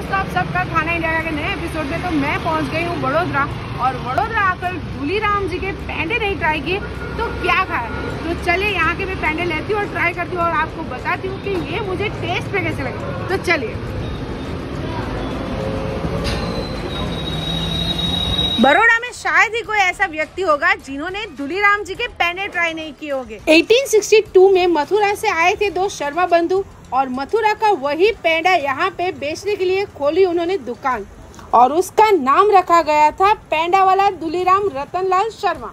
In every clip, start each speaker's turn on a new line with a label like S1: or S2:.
S1: दोस्तों, आप सबका खाना इंडिया के नए एपिसोड में तो मैं पहुँच गई हूँ वडोदरा। और वडोदरा आकर दूली राम जी के पेंडे नहीं ट्राई किए तो क्या खाया? तो चलिए यहाँ के मैं पेंडे लेती हूँ और ट्राई करती हूँ और आपको बताती हूँ कि ये मुझे टेस्ट पे कैसे लगे। तो चलिए। बड़ोड़ा में शायद ही कोई ऐसा व्यक्ति होगा जिन्होंने दुलीराम जी के पेंडे ट्राई नहीं किए होंगे। 1862 में मथुरा से आए थे दो शर्मा बंधु। और मथुरा का वही पेंडा यहाँ पे बेचने के लिए खोली उन्होंने दुकान। और उसका नाम रखा गया था पेंडा वाला दुलीराम रतनलाल शर्मा।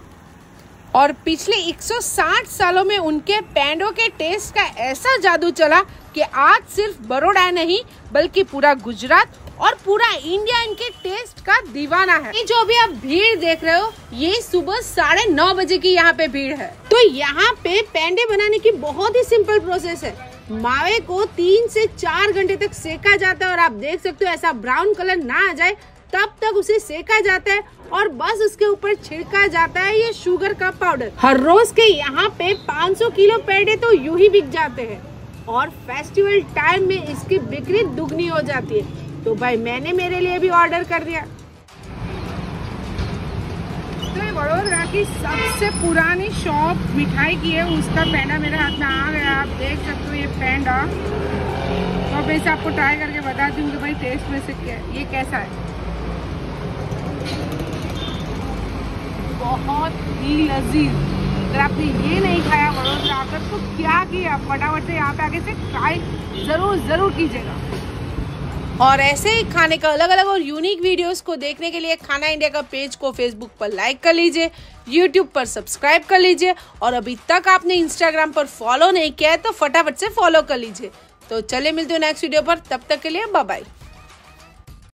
S1: और पिछले 160 सालों में उनके पेंडो के टेस्ट का ऐसा जादू चला कि आज सिर्फ़ बड़ोड़ा नहीं, बल्कि पूरा गुजरात और पूरा इंडिया इनके टेस्ट का दीवाना है। ये जो भी आप भीड़ देख रहे हो, ये सुबह साढ़े नौ बजे की यहाँ पे भीड़ है। तो यहाँ पे पेंडे बनाने की बहुत ही सिंपल प्रोसेस है। मावे को तीन से चार घंटे तक सेका जाता है और आप देख सकते हो ऐसा ब्राउन कलर ना आ जाए, तब तक उसे सेका जाता है और बस उसके ऊपर छिड़का जाता है ये शुगर का पाउडर। हर रोज के यहाँ पे 500 किलो पेड़े तो यूँ ही बिक जाते हैं और फेस्टिवल टाइम में इसकी बिक्री दुगनी हो जाती है। तो भाई मैंने मेरे लिए भी ऑर्डर कर दिया। ये वडोदरा की सबसे पुरानी शॉप मिठाई की है, उसका पेंडा मेरे हाथ में आ गया, आप देख सकते हो ये पेंडा तो मैं इसे आपको ट्राई करके बताती हूँ कि भाई टेस्ट में से ये कैसा है। बहुत ही लजीज। अगर आपने ये नहीं खाया वडोदरा आकर तो क्या किया? फटाफट से यहाँ पे आगे से ट्राई ज़रूर ज़रूर कीजिएगा। और ऐसे ही खाने का अलग अलग और यूनिक वीडियोस को देखने के लिए खाना इंडिया का पेज को फेसबुक पर लाइक कर लीजिए यूट्यूब पर सब्सक्राइब कर लीजिए और अभी तक आपने इंस्टाग्राम पर फॉलो नहीं किया है तो फटाफट से फॉलो कर लीजिए। तो चले मिलते हो नेक्स्ट वीडियो पर, तब तक के लिए बाय बाय